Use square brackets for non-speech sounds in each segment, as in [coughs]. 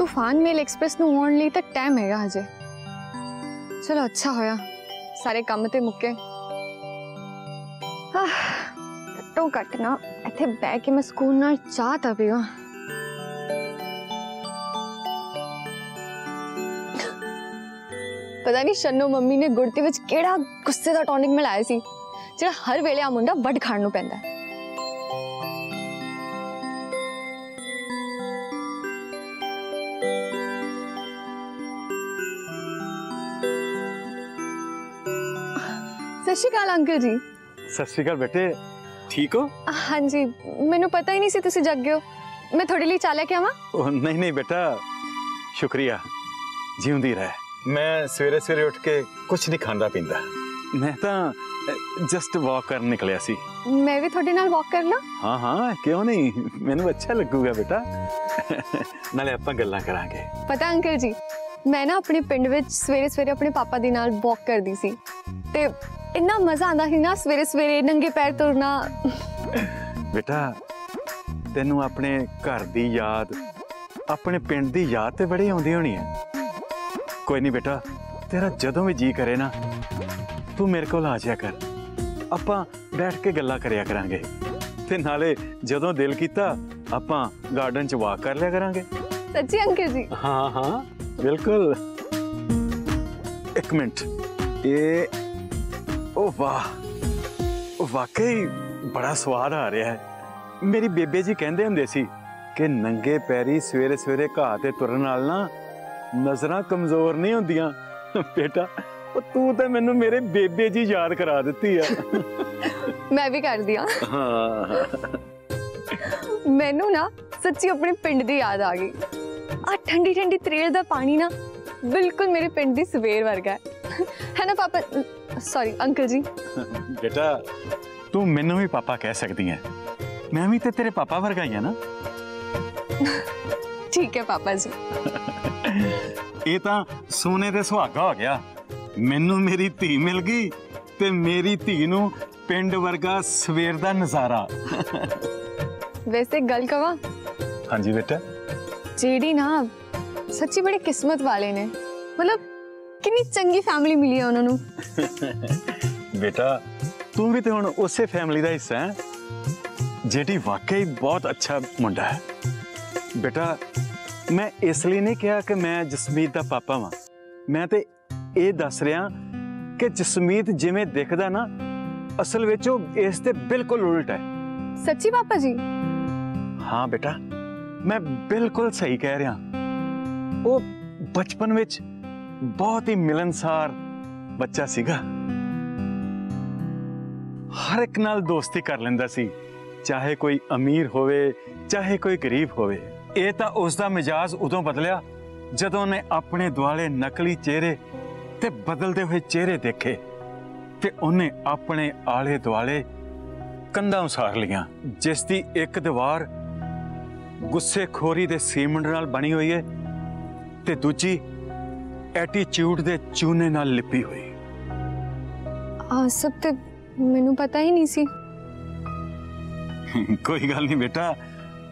ਤੂਫਾਨ ਮੇਲ ਐਕਸਪ੍ਰੈਸ ਨੂੰ ਆਉਣ ਲਈ ਤਾਂ ਟਾਈਮ ਹੈਗਾ ਹਜੇ ਚਲੋ ਅੱਛਾ ਹੋਇਆ ਸਾਰੇ ਕੰਮ ਤੇ ਮੁੱਕੇ ਆਹ ਘੱਟੋ ਘੱਟ ਨਾ ਇੱਥੇ ਬਹਿ ਕੇ ਮੈਂ ਸਕੂਨ ਨਾਲ ਚਾਹ ਤਾਂ ਪੀਵਾਂ ਪਤਾ ਨਹੀਂ ਸ਼ੰਨੋ ਮੰਮੀ ਨੇ ਗੁੜਤੀ ਵਿੱਚ ਕਿਹੜਾ ਗੁੱਸੇ ਦਾ ਟੌਨਿਕ ਮਿਲਾਇਆ ਸੀ ਜਿਹੜਾ ਹਰ ਵੇਲੇ ਆ ਮੁੰਡਾ ਵੱਡ ਖਾਣ ਨੂੰ ਪੈਂਦਾ ਹੈ। ਸਤਿ ਸ਼੍ਰੀ ਅਕਾਲ ਅੰਕਲ ਜੀ ਸਤਿ ਸ਼੍ਰੀ ਅਕਾਲ ਬੇਟੇ ਠੀਕ ਹੋ ਹਾਂਜੀ ਮੈਨੂੰ ਪਤਾ ਹੀ ਨਹੀਂ ਸੀ ਤੁਸੀਂ ਜਗ ਗਏ ਹੋ ਮੈਂ ਤੁਹਾਡੇ ਲਈ ਚਾਹ ਲੈ ਕੇ ਆਵਾਂ ਉਹ ਨਹੀਂ ਨਹੀਂ ਬੇਟਾ ਸ਼ੁਕਰੀਆ ਜਿਉਂਦੀ ਰਹਿ ਮੈਂ ਸਵੇਰੇ ਸਵੇਰੇ ਉੱਠ ਕੇ ਕੁਝ ਨਹੀਂ ਖਾਂਦਾ ਪੀਂਦਾ ਮੈਂ ਤਾਂ ਜਸਟ ਵਾਕ ਕਰਨ ਨਿਕਲਿਆ ਸੀ ਮੈਂ ਵੀ ਤੁਹਾਡੇ ਨਾਲ ਵਾਕ ਕਰ ਲਾਂ ਹਾਂ ਹਾਂ ਕਿਉਂ ਨਹੀਂ ਮੈਨੂੰ ਅੱਛਾ ਲੱਗੂਗਾ ਬੇਟਾ ਨਾਲੇ ਆਪਾਂ ਗੱਲਾਂ ਕਰਾਂਗੇ ਪਤਾ ਅੰਕਲ ਜੀ ਮੈਂ ਨਾ ਆਪਣੇ ਪਿੰਡ ਵਿੱਚ ਸਵੇਰੇ ਸਵੇਰੇ ਆਪਣੇ ਪਾਪਾ ਦੇ ਨਾਲ ਵਾਕ ਕਰਦੀ ਸੀ ਤੇ ਇੰਨਾ ਮਜ਼ਾ ਆਉਂਦਾ ਸੀ ਨਾ ਸਵੇਰੇ ਸਵੇਰੇ ਨੰਗੇ ਪੈਰ ਤੁਰਨਾ ਬੇਟਾ ਤੈਨੂੰ ਆਪਣੇ ਘਰ ਦੀ ਯਾਦ ਆਪਣੇ ਪਿੰਡ ਦੀ ਯਾਦ ਤੇ ਬੜੀ ਆਉਂਦੀ ਹੋਣੀ ਹੈ ਕੋਈ ਨਹੀਂ ਬੇਟਾ ਤੇਰਾ ਜਦੋਂ ਵੀ ਜੀ ਕਰੇ ਨਾ ਤੂੰ ਮੇਰੇ ਕੋਲ ਆ ਜਾਇਆ ਕਰ ਆਪਾਂ ਬੈਠ ਕੇ ਗੱਲਾਂ ਕਰਿਆ ਕਰਾਂਗੇ ਤੇ ਨਾਲੇ ਜਦੋਂ ਦਿਲ ਕੀਤਾ ਆਪਾਂ ਗਾਰਡਨ 'ਚ ਵਾਕ ਕਰ ਲਿਆ ਕਰਾਂਗੇ ਸੱਚੀ ਅੰਕਲ ਜੀ ਹਾਂ ਹਾਂ ਬਿਲਕੁਲ ਇੱਕ ਮਿੰਟ ਇਹ ਉਹ ਵਾਹ ਉਹ ਵਾਕਈ ਬੜਾ ਸਵਾਦ ਆ ਰਿਹਾ ਹੈ ਮੇਰੀ ਬੇਬੇ ਜੀ ਕਹਿੰਦੇ ਹੁੰਦੇ ਸੀ ਕਿ ਨੰਗੇ ਪੈਰੀ ਸਵੇਰੇ ਸਵੇਰੇ ਘਾਹ ਤੇ ਤੁਰਨ ਨਾਲ ਨਾ ਨਜ਼ਰਾਂ ਕਮਜ਼ੋਰ ਨਹੀਂ ਹੁੰਦੀਆਂ ਬੇਟਾ ਉਹ ਤੂੰ ਤਾਂ ਮੈਨੂੰ ਮੇਰੇ ਬੇਬੇ ਜੀ ਯਾਦ ਕਰਾ ਦਿੱਤੀ ਆ [laughs] ਮੈਂ ਵੀ ਕਰਦੀ ਆ ਹਾਂ ਮੈਨੂੰ ਨਾ ਸੱਚੀ ਆਪਣੇ ਪਿੰਡ ਦੀ ਯਾਦ ਆ ਗਈ ਆ ਠੰਡੀ ਠੰਡੀ ਤਰੇਲ ਦਾ ਪਾਣੀ ਨਾ ਬਿਲਕੁਲ ਮੇਰੇ ਪਿੰਡ ਦੀ ਸਵੇਰ ਵਰਗਾ ਹੈ ਹੈ ਨਾ ਪਾਪਾ ਸੌਰੀ ਅੰਕਲ ਜੀ ਬੇਟਾ ਤੂੰ ਮੈਨੂੰ ਵੀ ਪਾਪਾ ਕਹਿ ਸਕਦੀ ਹੈ ਮੈਂ ਵੀ ਤੇ ਤੇਰੇ ਪਾਪਾ ਵਰਗਾ ਹੀ ਆ ਨਾ ਠੀਕ ਹੈ ਪਾਪਾ ਜੀ ਇਹ ਤਾਂ ਸੋਨੇ ਦੇ ਸੁਹਾਗਾ ਹੋ ਗਿਆ ਮੈਨੂੰ ਮੇਰੀ ਧੀ ਮਿਲ ਗਈ ਤੇ ਮੇਰੀ ਧੀ ਨੂੰ ਪਿੰਡ ਵਰਗਾ ਸਵੇਰ ਦਾ ਨਜ਼ਾਰਾ ਵੈਸੇ ਇੱਕ ਗੱਲ ਕਵਾਂ ਹਾਂਜੀ ਬੇਟਾ ਜਿਹੜੀ ਨਾ ਸੱਚੀ ਬੜੀ ਕਿਸਮਤ ਵਾਲੇ ਨੇ ਮਤਲਬ ਕਿੰਨੀ ਚੰਗੀ ਫੈਮਿਲੀ ਮਿਲੀ ਹੈ ਉਹਨਾਂ ਨੂੰ ਬੇਟਾ ਤੂੰ ਵੀ ਤੇ ਹੁਣ ਉਸੇ ਫੈਮਿਲੀ ਦਾ ਹਿੱਸਾ ਹੈ ਜਿਹੜੀ ਵਾਕਈ ਬਹੁਤ ਅੱਛਾ ਮੁੰਡਾ ਹੈ ਬੇਟਾ ਮੈਂ ਇਸ ਲਈ ਨਹੀਂ ਕਿਹਾ ਕਿ ਮੈਂ ਜਸਮੀਤ ਦਾ ਪਾਪਾ ਵਾਂ ਮੈਂ ਤੇ ਇਹ ਦੱਸ ਰਿਹਾ ਕਿ ਜਸਮੀਤ ਜਿਵੇਂ ਦਿਖਦਾ ਨਾ ਅਸਲ ਵਿੱਚ ਉਹ ਇਸ ਤੇ ਬਿਲਕੁਲ ਉਲਟ ਹੈ ਸੱਚੀ ਪਾਪਾ ਜੀ ਹਾਂ ਬੇਟਾ ਮੈਂ ਬਿਲਕੁਲ ਸਹੀ ਕਹਿ ਰਿਹਾ ਉਹ ਬਚਪਨ ਵਿੱਚ ਬਹੁਤ ਹੀ ਮਿਲਨਸਾਰ ਬੱਚਾ ਸੀਗਾ ਹਰ ਇੱਕ ਨਾਲ ਦੋਸਤੀ ਕਰ ਲੈਂਦਾ ਸੀ ਚਾਹੇ ਕੋਈ ਅਮੀਰ ਹੋਵੇ ਚਾਹੇ ਕੋਈ ਗਰੀਬ ਹੋਵੇ ਇਹ ਤਾਂ ਉਸ ਦਾ ਮਿਜਾਜ਼ ਉਦੋਂ ਬਦਲਿਆ ਜਦੋਂ ਉਹਨੇ ਆਪਣੇ ਦੁਆਲੇ ਨਕਲੀ ਚਿਹਰੇ ਤੇ ਬਦਲਦੇ ਹੋਏ ਚਿਹਰੇ ਦੇਖੇ ਤੇ ਉਹਨੇ ਆਪਣੇ ਆਲੇ ਦੁਆਲੇ ਕੰਧਾਂ ਉਸਾਰ ਲੀਆਂ ਜਿਸ ਦੀ ਇੱਕ ਦੀਵਾਰ ਗੁੱਸੇਖੋਰੀ ਦੇ ਸੀਮੈਂਟ ਨਾਲ ਬਣੀ ਹੋਈ ਹੈ ਤੇ ਦੂਜੀ ਐਟੀਟਿਊਡ ਦੇ ਚੂਨੇ ਨਾਲ ਲਿਪੀ ਹੋਈ ਆ ਸਭ ਤੇ ਮੈਨੂੰ ਪਤਾ ਹੀ ਨਹੀਂ ਸੀ ਕੋਈ ਗੱਲ ਨਹੀਂ ਬੇਟਾ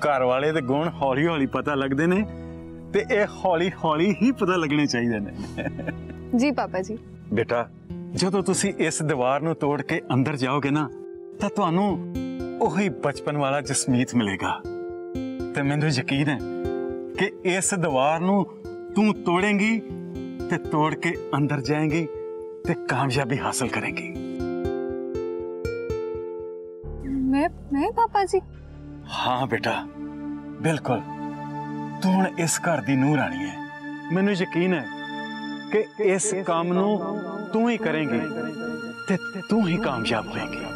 ਘਰ ਵਾਲੇ ਦੇ ਗੁਣ ਹੌਲੀ ਹੌਲੀ ਪਤਾ ਲੱਗਦੇ ਨੇ ਤੇ ਇਹ ਹੌਲੀ ਹੌਲੀ ਹੀ ਪਤਾ ਲੱਗਣੇ ਚਾਹੀਦੇ ਨੇ ਜੀ ਪਾਪਾ ਜੀ ਬੇਟਾ ਜਦੋਂ ਤੁਸੀਂ ਇਸ ਦੀਵਾਰ ਨੂੰ ਤੋੜ ਕੇ ਅੰਦਰ ਜਾਓਗੇ ਨਾ ਤਾਂ ਤੁਹਾਨੂੰ ਉਹੀ ਬਚਪਨ ਵਾਲਾ ਜਸਮੀਤ ਮਿਲੇਗਾ ਤੇ ਮੈਨੂੰ ਯਕੀਨ ਹੈ ਕਿ ਇਸ ਦੀਵਾਰ ਨੂੰ ਤੂੰ ਤੋੜੇਂਗੀ ਤੇ ਤੋੜ ਕੇ ਅੰਦਰ ਜਾਏਂਗੀ ਤੇ ਕਾਮਯਾਬੀ ਹਾਸਲ ਕਰੇਂਗੀ ਮੈਂ ਮੈਂ ਪਾਪਾ ਜੀ ਹਾਂ ਬੇਟਾ ਬਿਲਕੁਲ ਤੂੰ ਹੁਣ ਇਸ ਘਰ ਦੀ ਨੂੰਹ ਰਾਣੀ ਹੈ ਮੈਨੂੰ ਯਕੀਨ ਹੈ ਕਿ ਇਸ ਕੰਮ ਨੂੰ ਤੂੰ ਹੀ ਕਰੇਂਗੀ ਤੇ ਤੂੰ ਹੀ ਕਾਮਯਾਬ ਹੋਏਂਗੀ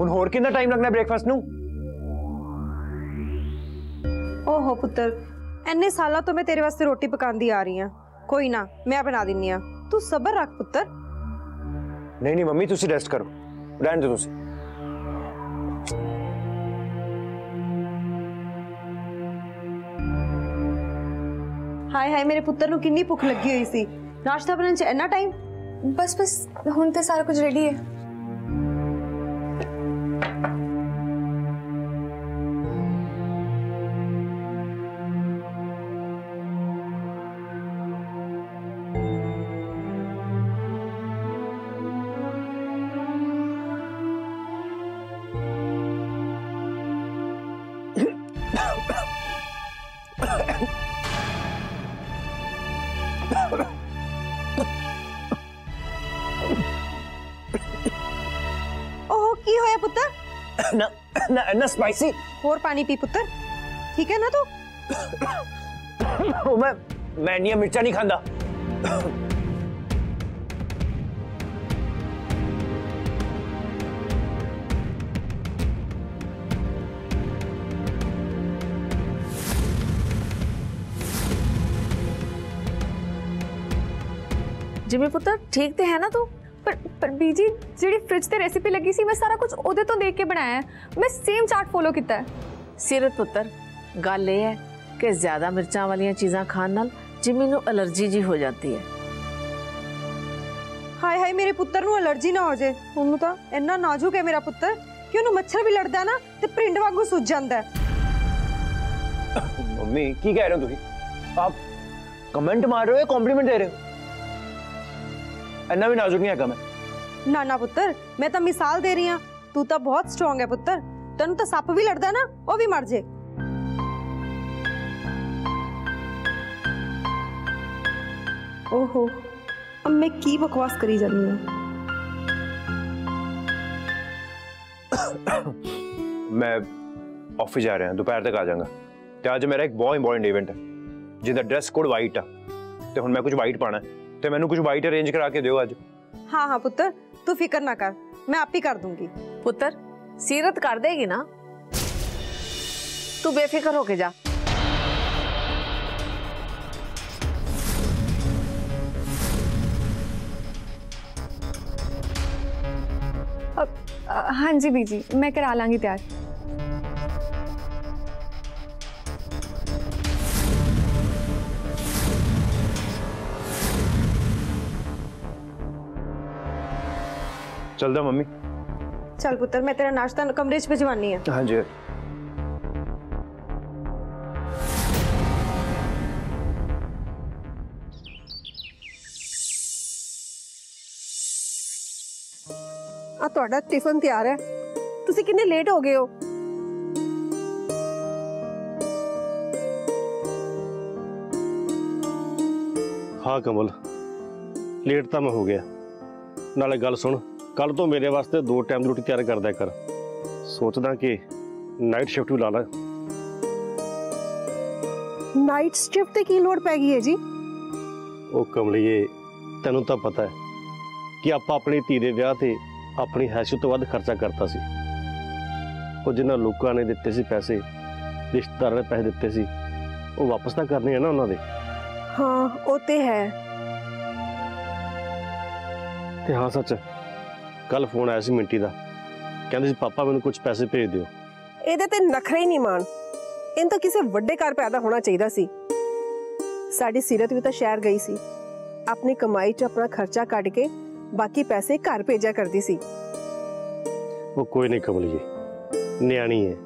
ਹੁਣ ਹੋਰ ਕਿੰਨਾ ਟਾਈਮ ਲੱਗਣਾ ਬ੍ਰੇਕਫਾਸਟ ਨੂੰ ਓਹੋ ਪੁੱਤਰ ਐਨੇ ਸਾਲਾਂ ਤੋਂ ਮੈਂ ਤੇਰੇ ਵਾਸਤੇ ਰੋਟੀ ਪਕਾਉਂਦੀ ਆ ਰਹੀ ਆ ਕੋਈ ਨਾ ਮੈਂ ਬਣਾ ਦਿੰਨੀ ਆ ਤੂੰ ਸਬਰ ਰੱਖ ਪੁੱਤਰ ਨਹੀਂ ਨਹੀਂ ਮੰਮੀ ਤੁਸੀਂ ਰੈਸਟ ਕਰੋ ਰਹਿਣ ਦਿਓ ਤੁਸੀਂ ਹਾਏ ਹਾਏ ਮੇਰੇ ਪੁੱਤਰ ਨੂੰ ਕਿੰਨੀ ਭੁੱਖ ਲੱਗੀ ਹੋਈ ਸੀ ਨਾਸ਼ਤਾ ਬਣਨ ਚ ਇੰਨਾ ਟਾਈਮ ਬਸ ਬਸ ਹੁਣ ਤੇ ਸਾਰਾ ਕੁਝ ਰੈਡੀ ਹੈ इतना स्पाइसी और पानी पी पुत्र ठीक है ना तू तो? [coughs] मैं मैं नहीं मिर्चा नहीं खांदा जिमी पुत्र ठीक तो है ना तू तो? ਪਰ ਪਰ ਬੀਜੀ ਜਿਹੜੀ ਫ੍ਰਿਜ ਤੇ ਰੈਸਿਪੀ ਲੱਗੀ ਸੀ ਮੈਂ ਸਾਰਾ ਕੁਝ ਉਹਦੇ ਤੋਂ ਦੇਖ ਕੇ ਬਣਾਇਆ ਹੈ ਮੈਂ ਸੇਮ ਚਾਰਟ ਫੋਲੋ ਕੀਤਾ ਹੈ ਸਿਰਤ ਪੁੱਤਰ ਗੱਲ ਇਹ ਹੈ ਕਿ ਜ਼ਿਆਦਾ ਮਿਰਚਾਂ ਵਾਲੀਆਂ ਚੀਜ਼ਾਂ ਖਾਣ ਨਾਲ ਜਿਮੀ ਨੂੰ ਅਲਰਜੀ ਜੀ ਹੋ ਜਾਂਦੀ ਹੈ ਹਾਏ ਹਾਏ ਮੇਰੇ ਪੁੱਤਰ ਨੂੰ ਅਲਰਜੀ ਨਾ ਹੋ ਜਾਏ ਉਹਨੂੰ ਤਾਂ ਇੰਨਾ ਨਾਜ਼ੁਕ ਹੈ ਮੇਰਾ ਪੁੱਤਰ ਕਿ ਉਹਨੂੰ ਮੱਛਰ ਵੀ ਲੜਦਾ ਨਾ ਤੇ ਪ੍ਰਿੰਡ ਵਾਂਗੂ ਸੁੱਜ ਜਾਂਦਾ ਹੈ ਮੰਮੀ ਕੀ ਕਹਿ ਰਹੇ ਹੋ ਤੁਸੀਂ ਆਪ ਕਮੈਂਟ ਮਾਰ ਰਹੇ ਹੋ ਜਾਂ ਕੰਪਲੀਮੈਂਟ ਦੇ ਰਹੇ ਹੋ ਇੰਨਾ ਵੀ ਨਾਜ਼ੁਕ ਨਹੀਂ ਹੈਗਾ ਮੈਂ ਨਾ ਨਾ ਪੁੱਤਰ ਮੈਂ ਤਾਂ ਮਿਸਾਲ ਦੇ ਰਹੀ ਹਾਂ ਤੂੰ ਤਾਂ ਬਹੁਤ ਸਟਰੋਂਗ ਹੈ ਪੁੱਤਰ ਤੈਨੂੰ ਤਾਂ ਸੱਪ ਵੀ ਲੜਦਾ ਨਾ ਉਹ ਵੀ ਮਰ ਜੇ ਓਹੋ अब मैं की बकवास करी जानी हूँ ਮੈਂ ਆਫਿਸ ਜਾ ਰਿਹਾ ਦੁਪਹਿਰ ਤੱਕ ਆ ਜਾਵਾਂਗਾ ਤੇ ਅੱਜ ਮੇਰਾ ਇੱਕ ਬਹੁਤ ਇੰਪੋਰਟੈਂਟ ਇਵੈਂਟ ਹੈ ਜਿਹਦਾ ਡਰੈਸ ਕੋਡ ਵਾਈਟ ਆ ਤੇ ਹੁਣ ਮੈਂ ਕੁਝ ਵਾਈਟ ਪਾਣਾ ਤੇ ਮੈਨੂੰ ਕੁਝ ਵਾਈਟ ਅਰੇਂਜ ਕਰਾ ਕੇ ਦਿਓ ਅੱਜ हाँ हाँ पुत्र तू फिक्र ना कर मैं आप ही कर दूंगी ਪੁੱਤਰ ਸੀਰਤ ਕਰ ਦੇਗੀ ਨਾ ਤੂੰ ਬੇਫਿਕਰ ਹੋ ਕੇ ਜਾ अब अ, हाँ जी बीजी मैं करा लांगी तैयार ਚਲਦਾ ਮੰਮੀ चल पुत्र मैं तेरा नाश्ता कमरे च भिजवानी है ਹਾਂਜੀ ਆ ਤੁਹਾਡਾ ਟਿਫਨ ਤਿਆਰ ਹੈ ਤੁਸੀਂ ਕਿੰਨੇ ਲੇਟ ਹੋ ਗਏ ਹੋ ਹਾਂ ਕਮਲ ਲੇਟ ਤਾਂ ਮੈਂ ਹੋ ਗਿਆ ਨਾਲੇ ਗੱਲ ਸੁਣ ਕੱਲ ਤੋਂ ਮੇਰੇ ਵਾਸਤੇ ਦੋ ਟਾਈਮ ਦੀ ਰੋਟੀ ਤਿਆਰ ਕਰਦਿਆ ਕਰ ਸੋਚਦਾ ਕਿ ਨਾਈਟ ਸ਼ਿਫਟ ਵੀ ਲਾ ਲਾ ਨਾਈਟ ਸ਼ਿਫਟ ਤੇ ਕੀ ਲੋੜ ਪੈ ਗਈ ਹੈ ਜੀ ਉਹ ਕਮਲੀਏ ਤੈਨੂੰ ਤਾਂ ਪਤਾ ਹੈ ਕਿ ਆਪਾਂ ਆਪਣੀ ਧੀ ਦੇ ਵਿਆਹ ਤੇ ਆਪਣੀ ਹੈਸੀਅਤ ਤੋਂ ਵੱਧ ਖਰਚਾ ਕਰਤਾ ਸੀ ਉਹ ਜਿਨ੍ਹਾਂ ਲੋਕਾਂ ਨੇ ਦਿੱਤੇ ਸੀ ਪੈਸੇ ਰਿਸ਼ਤੇਦਾਰਾਂ ਨੇ ਪੈਸੇ ਦਿੱਤੇ ਸੀ ਉਹ ਵਾਪਸ ਤਾਂ ਕਰਨੇ ਆ ਨਾ ਉਹਨਾਂ ਦੇ ਹਾਂ ਉਹ ਤੇ ਹੈ ਤੇ ਹਾਂ ਸੱਚ ਕੱਲ ਫੋਨ ਆਇਆ ਸੀ ਮਿੰਟੀ ਦਾ ਕਹਿੰਦੇ ਸੀ ਪਾਪਾ ਮੈਨੂੰ ਕੁਝ ਪੈਸੇ ਭੇਜ ਦਿਓ ਇਹਦੇ ਤੇ ਨਖਰੇ ਹੀ ਨਹੀਂ ਮਾਣ ਇਹਨੂੰ ਤਾਂ ਕਿਸੇ ਵੱਡੇ ਘਰ ਪੈਦਾ ਹੋਣਾ ਚਾਹੀਦਾ ਸੀ ਸਾਡੀ ਸੀਰਤ ਵੀ ਤਾਂ ਸ਼ਹਿਰ ਗਈ ਸੀ ਆਪਣੀ ਕਮਾਈ 'ਚ ਆਪਣਾ ਖਰਚਾ ਕੱਢ ਕੇ ਬਾਕੀ ਪੈਸੇ ਘਰ ਭੇਜਿਆ ਕਰਦੀ ਸੀ ਉਹ ਕੋਈ ਨਹੀਂ ਕਮਲੀਏ ਨਿਆਣੀ ਹੈ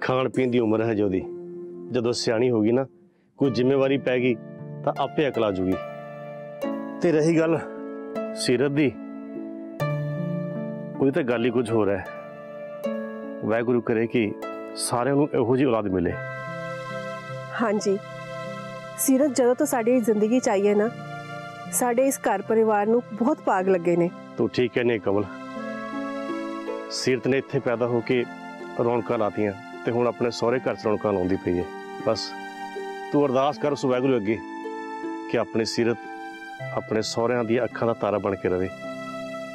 ਖਾਣ ਪੀਣ ਦੀ ਉਮਰ ਹੈ ਜੋ ਉਹਦੀ ਜਦੋਂ ਸਿਆਣੀ ਹੋ ਗਈ ਨਾ ਕੋਈ ਜ਼ਿੰਮੇਵਾਰੀ ਪੈ ਗਈ ਤਾਂ ਆਪੇ ਅਕਲ ਆ ਜੂਗੀ ਤੇ ਰਹੀ ਗੱਲ ਸੀਰਤ ਦੀ ਉਹਦੀ ਤਾਂ ਗੱਲ ਹੀ ਕੁਝ ਹੋਰ ਹੈ ਵਾਹਿਗੁਰੂ ਕਰੇ ਕਿ ਸਾਰਿਆਂ ਨੂੰ ਇਹੋ ਜਿਹੀ ਔਲਾਦ ਮਿਲੇ ਹਾਂਜੀ ਸੀਰਤ ਜਦੋਂ ਤੋਂ ਸਾਡੀ ਜ਼ਿੰਦਗੀ ਚ ਆਈ ਹੈ ਨਾ ਸਾਡੇ ਇਸ ਘਰ ਪਰਿਵਾਰ ਨੂੰ ਬਹੁਤ ਭਾਗ ਲੱਗੇ ਨੇ ਤੂੰ ਠੀਕ ਕਹਿੰਦੀ ਹੈ ਕਮਲ ਸੀਰਤ ਨੇ ਇੱਥੇ ਪੈਦਾ ਹੋ ਕੇ ਰੌਣਕਾਂ ਲਾਤੀਆਂ ਤੇ ਹੁਣ ਆਪਣੇ ਸਹੁਰੇ ਘਰ 'ਚ ਰੌਣਕਾਂ ਲਾਉਂਦੀ ਪਈ ਹੈ ਬਸ ਤੂੰ ਅਰਦਾਸ ਕਰ ਉਸ ਵਾਹਿਗੁਰੂ ਅੱਗੇ ਕਿ ਆਪਣੀ ਸੀਰਤ ਆਪਣੇ ਸਹੁਰਿਆਂ ਦੀਆਂ ਅੱਖਾਂ ਦਾ ਤਾਰਾ ਬਣ ਕੇ ਰਵੇ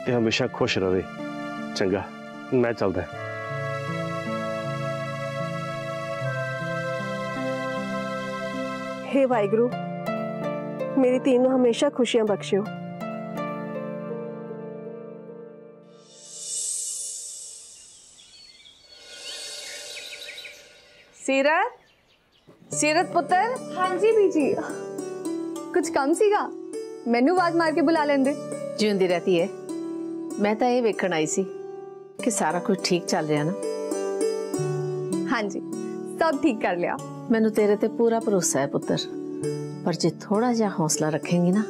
ਤੇ ਹਮੇਸ਼ਾ ਖੁਸ਼ ਰਵੇ ਚੰਗਾ ਮੈਂ ਚੱਲਦਾ ਹੇ ਵਾਹਿਗੁਰੂ ਮੇਰੀ ਧੀ ਨੂੰ ਹਮੇਸ਼ਾ ਖੁਸ਼ੀਆਂ ਬਖਸ਼ਿਓ ਸੀਰਤ ਸੀਰਤ ਪੁੱਤਰ हाँ जी बीजी कुछ कम सीगा मैनू आवाज मार के बुला लेंदे ਜਿਉਂਦੀ ਰਹਤੀ ਹੈ ਮੈਂ ਤਾਂ ਇਹ ਵੇਖਣ ਆਈ ਸੀ ਕਿ ਸਾਰਾ ਕੁਝ ਠੀਕ ਚੱਲ ਰਿਹਾ ਨਾ हाँ जी सब ठीक कर लिया ਮੈਨੂੰ ਤੇਰੇ ਤੇ ਪੂਰਾ ਭਰੋਸਾ ਹੈ ਪੁੱਤਰ ਪਰ ਜੇ ਥੋੜਾ ਜਿਹਾ ਹੌਸਲਾ ਰੱਖੇਂਗੀ ਨਾ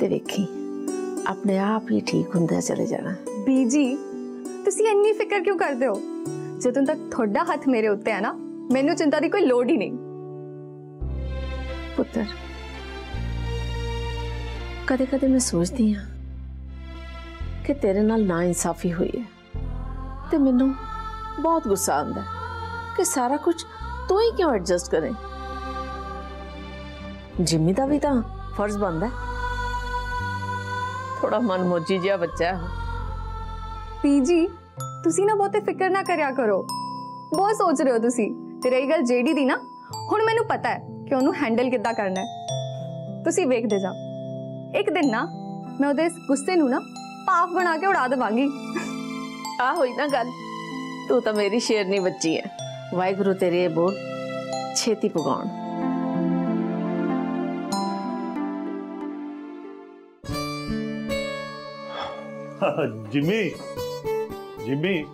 ਤੇ ਵੇਖੀ ਆਪਣੇ ਆਪ ਹੀ ਠੀਕ ਹੁੰਦਾ ਚਲੇ ਜਾਣਾ ਬੀਜੀ ਤੁਸੀਂ ਇੰਨੀ ਫਿਕਰ ਕਿਉਂ ਕਰਦੇ ਹੋ ਜਦੋਂ ਤੱਕ ਤੁਹਾਡਾ ਹੱਥ ਮੇਰੇ ਉੱਤੇ ਹੈ ਨਾ ਮੈਨੂੰ ਚਿੰਤਾ ਦੀ ਕੋਈ ਲੋੜ ਹੀ ਨਹੀਂ ਪੁੱਤਰ ਕਦੇ ਕਦੇ ਮੈਂ ਸੋਚਦੀ ਹਾਂ ਕਿ ਤੇਰੇ ਨਾਲ ਨਾ ਇਨਸਾਫੀ ਹੋਈ ਹੈ ਤੇ ਮੈਨੂੰ ਬਹੁਤ ਗੁੱਸਾ ਆਉਂਦਾ ਹੈ ਕਿ ਸਾਰਾ ਕੁਝ ਤੂੰ ਹੀ ਕਿਉਂ ਐਡਜਸਟ ਕਰੇ ਜਿੰਮੀ ਦਾ ਵੀ ਤਾਂ ਫਰਜ਼ ਬਣਦਾ ਹੈ ਥੋੜਾ ਮਨਮੋਜੀ ਜਿਹਾ ਬੱਚਾ ਹੈ ਉਹ। ਪੀਜੀ ਤੁਸੀਂ ਨਾ ਬਹੁਤੇ ਫਿਕਰ ਨਾ ਕਰਿਆ ਕਰੋ ਬਹੁਤ ਸੋਚ ਰਹੇ ਹੋ ਤੁਸੀਂ ਤੇ ਰਹੀ ਗੱਲ ਜੇਡੀ ਦੀ ਨਾ ਹੁਣ ਮੈਨੂੰ ਪਤਾ ਹੈ ਕਿ ਉਹਨੂੰ ਹੈਂਡਲ ਕਿੱਦਾਂ ਕਰਨਾ ਹੈ ਤੁਸੀਂ ਵੇਖਦੇ ਜਾ ਇੱਕ ਦਿਨ ਨਾ ਮੈਂ ਉਹਦੇ ਇਸ ਗੁੱਸੇ ਨੂੰ ਨਾ ਪਾਪ ਬਣਾ ਕੇ ਉਡਾ ਦੇਵਾਂਗੀ ਆ ਹੋਈ ਨਾ ਗੱਲ ਤੂੰ ਤਾਂ ਮੇਰੀ ਸ਼ੇਰਨੀ ਬੱਚੀ ਹੈ ਵਾਹਿਗੁਰੂ ਤੇਰੇ ਇਹ ਬੋਲ ਛੇਤੀ ਪਗਾਉਣ ਜਿਮੀ ਜਿਮੀ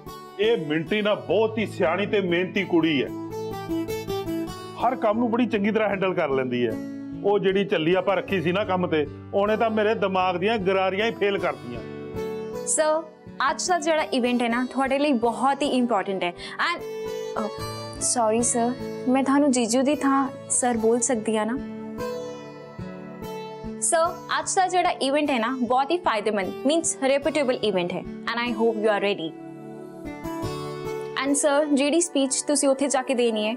ਇਹ ਮਿੰਟੀ ਨਾ ਬਹੁਤ ਹੀ ਸਿਆਣੀ ਤੇ ਮਿਹਨਤੀ ਕੁੜੀ ਹੈ ਹਰ ਕੰਮ ਨੂੰ ਬੜੀ ਚੰਗੀ ਤਰ੍ਹਾਂ ਹੈਂਡਲ ਕਰ ਲੈਂਦੀ ਹੈ ਉਹ ਜਿਹੜੀ ਚੱਲੀ ਆਪਾਂ ਰੱਖੀ ਸੀ ਨਾ ਕੰਮ ਤੇ ਉਹਨੇ ਤਾਂ ਮੇਰੇ ਦਿਮਾਗ ਦੀਆਂ ਗਰਾਰੀਆਂ ਹੀ ਫੇਲ ਕਰਤੀਆਂ ਸਰ ਅੱਜ ਦਾ ਜਿਹੜਾ ਇਵੈਂਟ ਹੈ ਨਾ ਤੁਹਾਡੇ ਲਈ ਬਹੁਤ ਹੀ ਇੰਪੋਰਟੈਂਟ ਹੈ ਐਂਡ ਸੌਰੀ ਸਰ ਮੈਂ ਤੁਹਾਨੂੰ ਜੀਜੂ ਦੀ ਥਾਂ ਸਰ ਬੋਲ ਸਕਦੀ ਆ ਨਾ ਸਰ ਅੱਜ ਦਾ ਜਿਹੜਾ ਇਵੈਂਟ ਹੈ ਨਾ ਬਹੁਤ ਹੀ ਫਾਇਦੇਮੰਦ ਮੀਨਸ ਰੈਪਿਊਟੇਬਲ ਇਵੈਂਟ ਹੈ and I hope you are ready and sir ਜਿਹੜੀ ਸਪੀਚ ਤੁਸੀਂ ਉੱਥੇ ਜਾ ਕੇ ਦੇਣੀ ਹੈ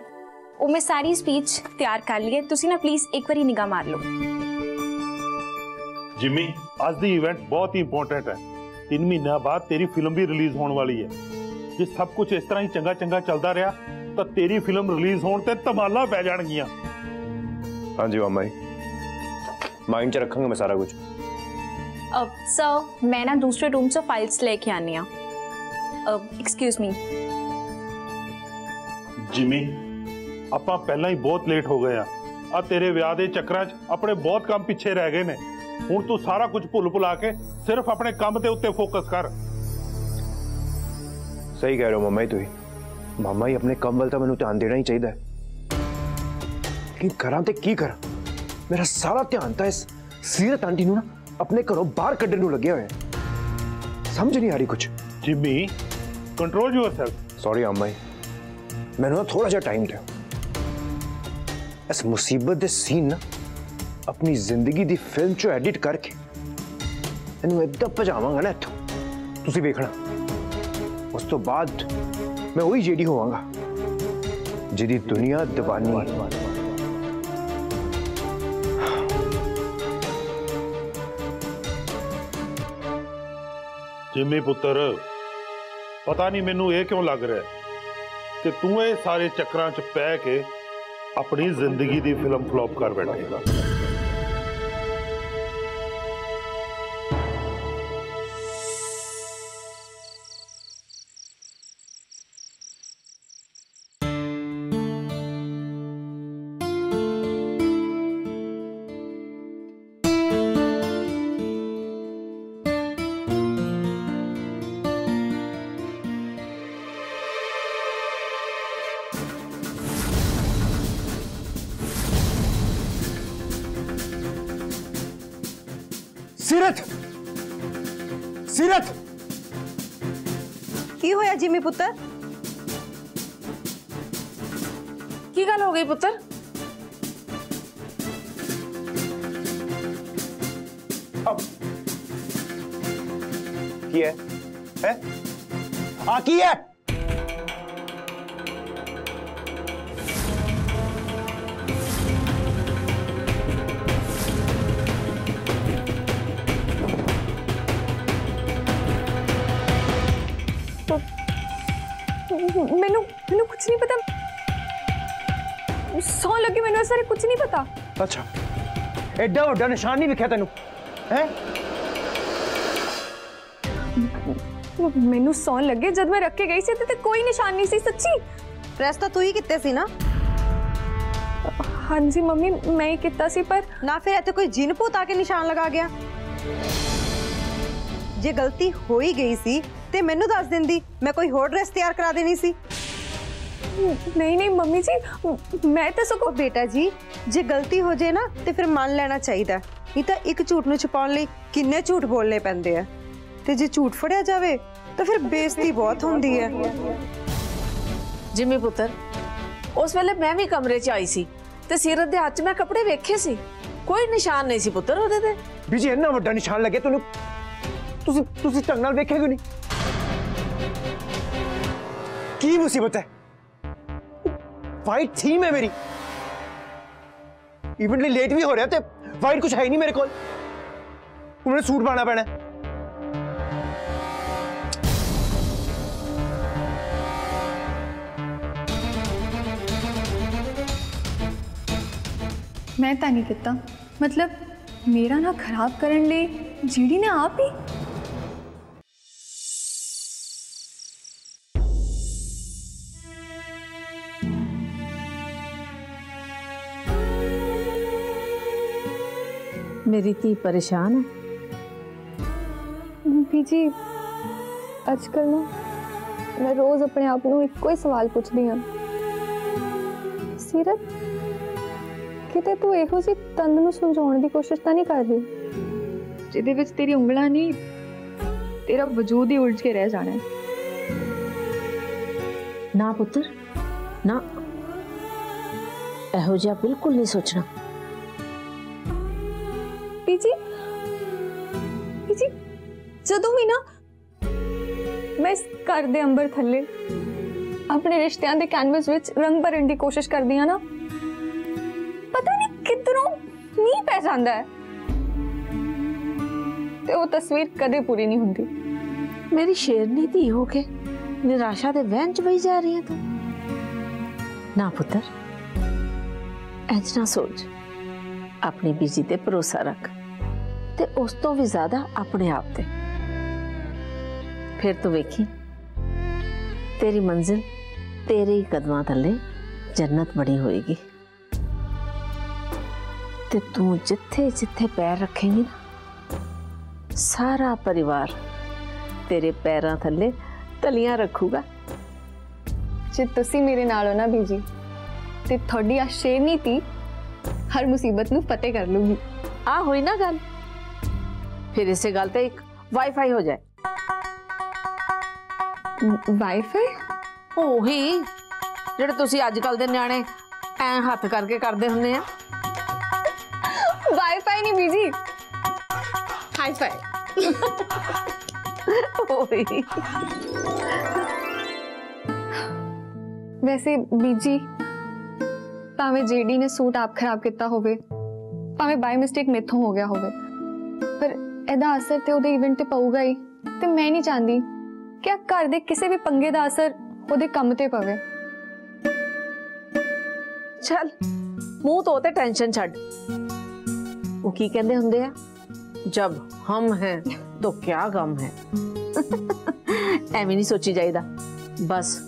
ਉਹ ਮੈਂ ਸਾਰੀ ਸਪੀਚ ਤਿਆਰ ਕਰ ਲਈ ਹੈ ਤੁਸੀਂ ਨਾ ਪਲੀਜ਼ ਇੱਕ ਵਾਰੀ ਨਿਗਾਹ ਮਾਰ ਲਓ ਜਿਮੀ ਅੱਜ ਦੀ ਇਵੈਂਟ ਬਹੁਤ ਹੀ ਇੰਪੋਰਟੈਂਟ ਹੈ 3 ਮਹੀਨਿਆਂ ਬਾਅਦ ਤੇਰੀ ਫਿਲਮ ਵੀ ਰਿਲੀਜ਼ ਹੋਣ ਵਾਲੀ ਹੈ ਜੇ ਸਭ ਕੁਝ ਇਸ ਤਰ੍ਹਾਂ ਹੀ ਚੰਗਾ ਚੰਗਾ ਚੱਲਦਾ ਰਿਹਾ ਤਾਂ ਤੇਰੀ ਫਿਲਮ ਰਿਲੀਜ਼ ਹੋਣ ਤੇ ਧਮਾਲਾ ਪੈ ਜਾਣਗੀਆਂ ਹਾਂਜੀ ਮਾਮਾ ਜੀ ਮਾਈਂਡ 'ਚ ਰੱਖਾਂਗਾ ਮੈਂ ਸਾਰਾ ਕੁਝ ਅਬ ਸਰ ਮੈਂ ਨਾ ਦੂਸਰੇ ਰੂਮ ਤੋਂ ਫਾਈਲਸ ਲੈ ਕੇ ਆਨੀ ਆ ਐਕਸਕਿਊਜ਼ ਮੀ ਜਿਮੀ ਆਪਾਂ ਪਹਿਲਾਂ ਹੀ ਬਹੁਤ ਲੇਟ ਹੋ ਗਏ ਆ ਆ ਤੇਰੇ ਵਿਆਹ ਦੇ ਚੱਕਰਾਂ 'ਚ ਆਪਣੇ ਬਹੁਤ ਕੰਮ ਪਿੱਛੇ ਰਹਿ ਗਏ ਨੇ ਹੁਣ ਤੂੰ ਸਾਰਾ ਕੁਝ ਭੁੱਲ ਭੁਲਾ ਕੇ ਸਿਰਫ ਆਪਣੇ ਕੰਮ ਦੇ ਉੱਤੇ ਫੋਕਸ ਕਰ ਸਹੀ ਕਹਿ ਰਹੇ ਹੋ ਮਾਮਾ ਜੀ ਤੁਸੀਂ ਮਾਮਾ ਜੀ ਆਪਣੇ ਕੰਮ ਵੱਲ ਤਾਂ ਮੈਨੂੰ ਧਿਆਨ ਦੇਣਾ ਹੀ ਚਾਹੀਦਾ ਹੈ ਲੇਕਿਨ ਕਰਾਂ ਤੇ ਕੀ ਕਰਾਂ ਮੇਰਾ ਸਾਰਾ ਧਿਆਨ ਤਾਂ ਇਸ ਸੀਰਤ ਆਂਟੀ ਨੂੰ ਨਾ ਆਪਣੇ ਘਰੋਂ ਬਾਹਰ ਕੱਢਣ ਨੂੰ ਲੱਗਿਆ ਹੋਇਆ ਹੈ ਸਮਝ ਨਹੀਂ ਆ ਰਹੀ ਕੁਝ ਜਿਮੀ ਕੰਟਰੋਲ ਯੂਅਰਸੈਲਫ ਸੌਰੀ ਅੰਮਾ ਜੀ ਮੈਨੂੰ ਨਾ ਥੋੜਾ ਜਿਹਾ ਟਾਈਮ ਦਿਓ ਇਸ ਮੁਸੀਬਤ ਦੇ ਸੀਨ ਨਾ अपनी ज़िंदगी की फ़िल्म चो एडिट करके। तेन इदा भजावगा ना इतों तुम वेखना। उस तो बाद मैं उ जेडी होवगा जिदी दुनिया दबानी। जिमी पुत्र, पता नहीं मैनू ये क्यों लग रहा है कि तू ये सारे चक्कर च पै के अपनी ज़िंदगी की फ़िल्म फ्लॉप कर बैठेगा। सीरत। सीरत। की होया जिमी पुत्र? की गल हो गई पुत्र? अब। की है, है? आ की है? ਮੈਨੂੰ ਕੁਝ ਨਹੀਂ ਪਤਾ ਸੌ ਲੱਗੇ ਮੈਨੂੰ ਇਸ ਬਾਰੇ ਕੁਝ ਨਹੀਂ ਪਤਾ ਅੱਛਾ ਐਡਾ ਵੱਡਾ ਨਿਸ਼ਾਨ ਨਹੀਂ ਵਿਖਿਆ ਤੈਨੂੰ ਹੈ ਮੈਨੂੰ ਸੌਣ ਲੱਗੇ ਜਦ ਮੈਂ ਰੱਖ ਕੇ ਗਈ ਸੀ ਤੇ ਤੇ ਕੋਈ ਨਿਸ਼ਾਨ ਨਹੀਂ ਸੀ ਸੱਚੀ ਪ੍ਰੈਸ ਤਾਂ ਤੂੰ ਹੀ ਕੀਤੇ ਸੀ ਨਾ ਹਾਂਜੀ ਮੰਮੀ ਮੈਂ ਹੀ ਕੀਤਾ ਸੀ ਪਰ ਨਾ ਫਿਰ ਇੱਥੇ ਕੋਈ ਜਿੰਨ ਭੂਤ ਆ ਕੇ ਨਿਸ਼ਾਨ ਲਗਾ ਗਿਆ ਜੇ ਗਲਤੀ ਹੋ ਹੀ ਗਈ ਸੀ ਤੇ ਮੈਨੂੰ ਦੱਸ ਦਿੰਦੀ ਮੈਂ ਕੋਈ ਹੋਰ ਡਰੈਸ ਤਿਆਰ ਕਰਾ ਦੇਣੀ ਸੀ ਨਹੀਂ ਨਹੀਂ ਮੰਮੀ ਜੀ ਮੈਂ ਤਾਂ ਉਹ ਸਗੋਂ ਬੇਟਾ ਜੀ ਜੇ ਗਲਤੀ ਹੋ ਜੇ ਨਾ ਤੇ ਫਿਰ ਮੰਨ ਲੈਣਾ ਚਾਹੀਦਾ ਨਹੀਂ ਤਾਂ ਇੱਕ ਝੂਠ ਨੂੰ ਛੁਪਾਉਣ ਲਈ ਕਿੰਨੇ ਝੂਠ ਬੋਲਨੇ ਪੈਂਦੇ ਆ ਤੇ ਜੇ ਝੂਠ ਫੜਿਆ ਜਾਵੇ ਤਾਂ ਫਿਰ ਬੇਇੱਜ਼ਤੀ ਬਹੁਤ ਹੁੰਦੀ ਹੈ ਜਿਮੀ ਪੁੱਤਰ ਉਸ ਵੇਲੇ ਮੈਂ ਵੀ ਕਮਰੇ 'ਚ ਆਈ ਸੀ ਤੇ ਸੀਰਤ ਦੇ ਹੱਥ 'ਚ ਮੈਂ ਕੱਪੜੇ ਵੇਖੇ ਸੀ ਕੋਈ ਨਿਸ਼ਾਨ ਨਹੀਂ ਸੀ ਪੁੱਤਰ ਉਹਦੇ ਤੇ ਵੀ ਜੀ ਇੰਨਾ ਵੱਡਾ ਨਿਸ਼ਾਨ ਲੱਗੇ ਤੁਹਾਨੂੰ ਤੁਸੀਂ ਤੁਸੀਂ ਢੰਗ ਨਾਲ ਵੇਖਿਆ ਕਿਉਂ ਨਹੀਂ की मुसीबत है। फाइट थी मैं मेरी। इवेंटली लेट भी हो रहा थे वाइट कुछ है ही नहीं मेरे को उन्होंने सूट पाना पैना मैं ता नहीं किता मतलब मेरा ना खराब करने जीडी ने आप ही ਆਪ ਹੀ ਮੇਰੀ ਧੀ ਪਰੇਸ਼ਾਨ ਹੈ ਬੀਜੀ ਅੱਜ ਕੱਲ ਨਾ ਮੈਂ ਰੋਜ਼ ਆਪਣੇ ਆਪ ਨੂੰ ਇੱਕੋ ਹੀ ਸਵਾਲ ਪੁੱਛਦੀ ਹਾਂ ਸੀਰਤ ਕਿਤੇ ਤੂੰ ਇਹੋ ਜਿਹੀ ਤੰਦ ਨੂੰ ਸੁਲਝਾਉਣ ਦੀ ਕੋਸ਼ਿਸ਼ ਤਾਂ ਨਹੀਂ ਕਰ ਰਹੀ ਜਿਹਦੇ ਵਿੱਚ ਤੇਰੀ ਉਂਗਲਾਂ ਨਹੀਂ ਤੇਰਾ ਵਜੂਦ ਹੀ ਉਲਝ ਕੇ ਰਹਿ ਜਾਣਾ ਹੈ ਨਾ ਪੁੱਤਰ ਨਾ ਇਹੋ ਜਿਹਾ ਬਿਲਕੁਲ ਨਹੀਂ ਸੋਚਣਾ ਪੀਜੀ ਪੀਜੀ ਜਦੋਂ ਵੀ ਨਾ ਮੈਂ ਇਸ ਘਰ ਦੇ ਅੰਬਰ ਥੱਲੇ ਆਪਣੇ ਰਿਸ਼ਤਿਆਂ ਦੇ ਕੈਨਵਸ ਵਿੱਚ ਰੰਗ ਭਰਨ ਦੀ ਕੋਸ਼ਿਸ਼ ਕਰਦੀ ਹਾਂ ਨਾ ਪਤਾ ਨਹੀਂ ਕਿੱਧਰੋਂ ਮੀਂਹ ਪੈ ਜਾਂਦਾ ਹੈ ਤੇ ਉਹ ਤਸਵੀਰ ਕਦੇ ਪੂਰੀ ਨਹੀਂ ਹੁੰਦੀ ਮੇਰੀ ਸ਼ੇਰਨੀ ਧੀ ਹੋ ਕੇ ਨਿਰਾਸ਼ਾ ਦੇ ਵਹਿਣ ਚ ਵਹੀ ਜਾ ਰਹੀ ਹੈ ਤੂੰ ਨਾ ਪੁੱਤਰ ਇੰਜ ਨਾ ਸੋਚ ਆਪਣੀ ਬੀਜੀ ਤੇ ਭਰੋਸਾ ਰੱਖ ਤੇ ਉਸ ਤੋਂ ਵੀ ਜ਼ਿਆਦਾ ਆਪਣੇ ਆਪ ਤੇ ਫਿਰ ਤੂੰ ਵੇਖੀ ਤੇਰੀ ਮੰਜ਼ਿਲ ਤੇਰੇ ਹੀ ਕਦਮਾਂ ਥੱਲੇ ਜੰਨਤ ਬਣੀ ਹੋਏਗੀ ਤੇ ਤੂੰ ਜਿੱਥੇ ਜਿੱਥੇ ਪੈਰ ਰੱਖੇਂਗੀ ਨਾ ਸਾਰਾ ਪਰਿਵਾਰ ਤੇਰੇ ਪੈਰਾਂ ਥੱਲੇ ਤਲੀਆਂ ਰੱਖੂਗਾ ਜੇ ਤੁਸੀਂ ਮੇਰੇ ਨਾਲ ਹੋ ਨਾ ਬੀਜੀ ਤੇ ਤੁਹਾਡੀ ਆ ਸ਼ੇਰਨੀ ਤੀ ਹਰ ਮੁਸੀਬਤ ਨੂੰ ਫਤਿਹ ਕਰ ਲੂਗੀ ਆ ਹੋਈ ਨਾ ਗੱਲ ਫਿਰ ਇਸੇ ਗੱਲ ਤੇ ਇੱਕ ਵਾਈਫਾਈ ਹੋ ਜਾਏ ਵਾਈਫਾਈ ਉਹੀ ਜਿਹੜੇ ਤੁਸੀਂ ਅੱਜ ਕੱਲ ਦੇ ਨਿਆਣੇ ਐ ਹੱਥ ਕਰਕੇ ਕਰਦੇ ਹੁੰਦੇ ਆ ਵਾਈਫਾਈ ਨਹੀਂ ਬੀਜੀ ਹਾਈਫਾਈ ਉਹੀ ਵੈਸੇ ਬੀਜੀ ਭਾਵੇਂ ਜੀਡੀ ਨੇ ਸੂਟ ਆਪ ਖਰਾਬ ਕੀਤਾ ਹੋਵੇ ਭਾਵੇਂ ਬਾਈ ਮਿਸਟੇਕ ਮੇਥੋਂ ਹੋ ਗਿਆ ਹੋਵੇ ਪਰ ਇਹਦਾ ਅਸਰ ਤੇ ਉਹਦੇ ਇਵੈਂਟ ਤੇ ਪਊਗਾ ਹੀ ਤੇ ਮੈਂ ਨਹੀਂ ਚਾਹਦੀ ਕਿ ਆ ਘਰ ਦੇ ਕਿਸੇ ਵੀ ਪੰਗੇ ਦਾ ਅਸਰ ਉਹਦੇ ਕੰਮ ਤੇ ਪਵੇ ਚਲ ਮੂੰਹ ਤੋਂ ਤੇ ਟੈਨਸ਼ਨ ਛੱਡ ਉਹ ਕੀ ਕਹਿੰਦੇ ਹੁੰਦੇ ਆ ਜਬ ਹਮ ਹੈ ਤੋ ਕਿਆ ਗਮ ਹੈ ਐਵੇਂ ਨਹੀਂ ਸੋਚੀ ਜਾਈਦਾ ਬਸ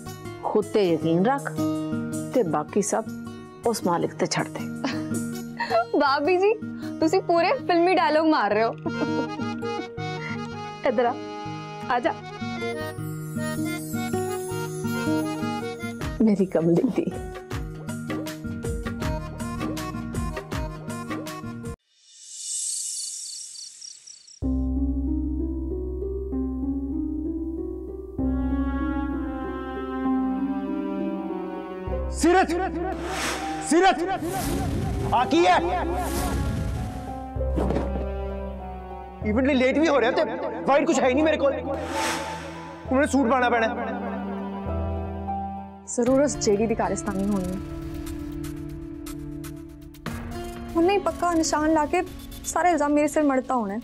ਖੁਦ ਤੇ ਯਕੀਨ ਰੱਖ ਤੇ ਬਾਕੀ ਸਭ ਉਸ ਮਾਲਕ ਤੇ ਛੱਡ ਦੇ ਬਾਬੀ ਜੀ ਤੁਸੀਂ ਪੂਰੇ ਫਿਲਮੀ ਡਾਇਲੋਗ ਮਾਰ ਰਹੇ ਹੋ इधर आजा मेरी कमली थी सिरत सिरत आकी है। इवेंट लेट भी हो रहे थे वाइट तो कुछ है नहीं मेरे को। तुम्हें सूट पाना पैना ज़रूर उस जेडी दी कारिस्तानी होनी है उन्हें पक्का निशान लाके सारे इल्ज़ाम मेरे सिर मड़ता होना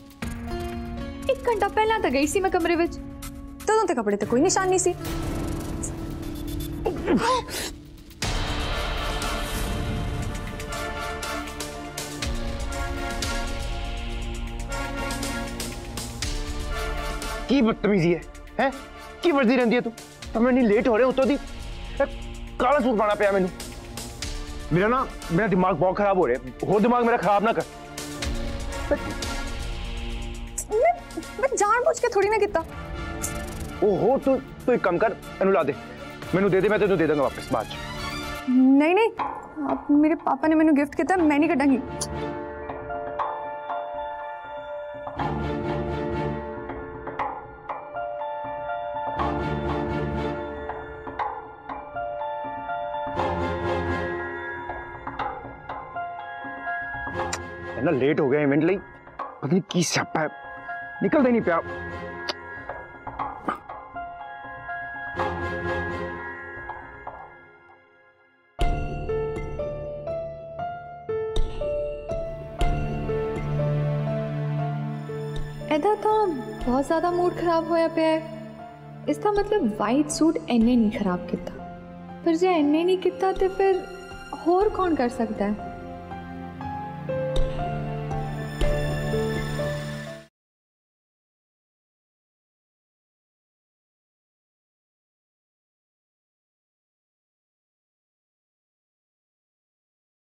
एक घंटा पहला तो गई सी मैं कमरे में। तदों तो कपड़े तो कोई निशान नहीं सी। हाँ, ਤੇ ਕੋਈ ਨਿਸ਼ਾਨ ਨਹੀਂ ਸੀ ਕੀ ਬਦਤਮੀਜ਼ੀ ਹੈ ਹੈ ਕੀ ਵਰਦੀ ਰਹਿੰਦੀ ਹੈ ਤੂੰ ਤਾਂ ਮੈਂ ਨਹੀਂ ਲੇਟ ਹੋ ਰਿਹਾ ਉਤੋਂ ਦੀ ਇਹ ਕਾਲਾ ਸੂਟ ਪਾਣਾ ਪਿਆ ਮੈਨੂੰ ਮੇਰਾ ਨਾ ਮੇਰਾ ਦਿਮਾਗ ਬਹੁਤ ਖਰਾਬ ਹੋ ਰਿਹਾ ਹੋਰ ਦਿਮਾਗ ਮੇਰਾ ਖਰਾਬ ਨਾ ਕਰ ਮੈਂ ਮੈਂ ਜਾਣਬੁੱਝ ਕੇ ਥੋੜੀ ਨਾ ਕੀਤਾ ਓਹੋ ਤੂੰ ਤੂੰ ਇੱਕ ਕੰਮ ਕਰ ਇਹਨੂੰ ਲਾ ਦੇ ਮੈਨੂੰ ਦੇ ਦੇ ਮੈਂ ਤੈਨੂੰ ਦੇ ਦਾਂਗਾ ਵਾਪਸ ਬਾਅਦ ਚ ਨਹੀਂ ਨਹੀਂ ਆਪ ਮੇਰੇ ਪਾਪਾ ਨੇ ਮੈਨੂੰ ਗਿਫਟ ਕੀਤਾ ਮੈਂ ਨਹੀਂ ਕੱਢਾਂਗੀ इतना लेट हो गया इवेंट लाई पता नहीं की सप्पा निकल दे नहीं पे आप बहुत ज़्यादा मूड खराब होया पे है। इसका मतलब वाइट सूट इन्हें नहीं खराब किता। पर जे इन्हें नहीं किता तो फिर होर कौन कर सकता है?